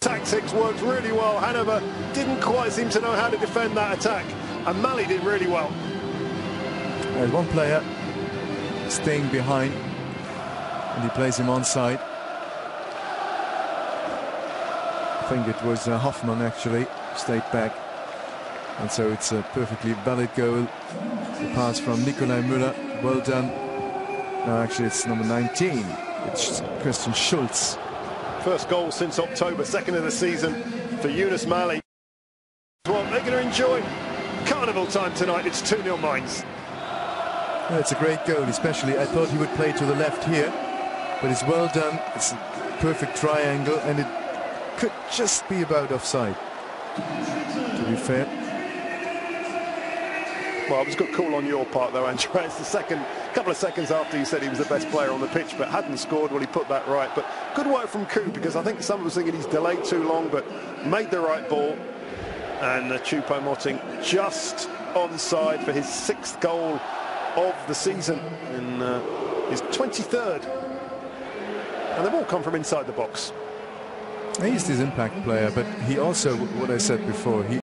Tactics worked really well. Hanover didn't quite seem to know how to defend that attack. And Malli did really well. There's one player staying behind. And he plays him onside. I think it was uh, Hoffman actually stayed back. And so it's a perfectly valid goal. The pass from Nicolai Müller. Well done. No, actually, it's number 19. It's Christian Schulz. First goal since October, second of the season for Yunus Malli. Well, they're going to enjoy carnival time tonight. It's 2-0 Mainz. Yeah, it's a great goal, especially I thought he would play to the left here, but it's well done. It's a perfect triangle, and it could just be about offside, to be fair. Well, it was a good call on your part, though, Andreas. The second couple of seconds after he said he was the best player on the pitch, but hadn't scored, well, he put that right. But good work from Koo, because I think some of us thinking he's delayed too long, but made the right ball. And uh, Choupo-Moting just onside for his sixth goal of the season and uh, his 23rd. And they've all come from inside the box. He's this impact player, but he also, what I said before, he